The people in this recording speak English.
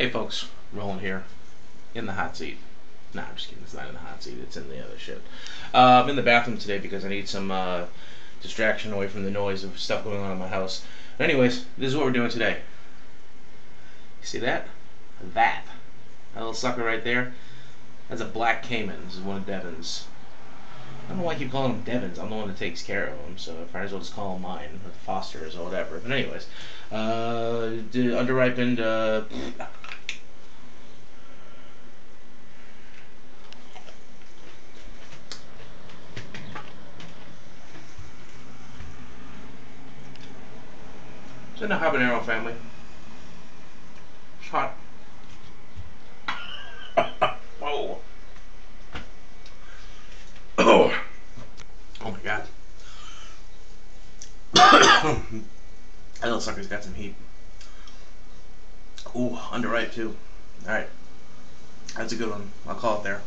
Hey folks, Roland here, in the hot seat. Nah, I'm just kidding, it's not in the hot seat, it's in the other shit. Uh, I'm in the bathroom today because I need some uh, distraction away from the noise of stuff going on in my house. But anyways, this is what we're doing today. You see that? That. That little sucker right there? That's a black Cayman. This is one of Devin's. I don't know why I keep calling them Devins. I'm the one that takes care of them, so I might as well just call them mine, or the Foster's, or whatever. But anyways, uh, underripened, uh, It's in the habanero family. It's hot. Whoa. Oh. Oh my god. that little sucker's got some heat. Ooh, underripe too. Alright. That's a good one. I'll call it there.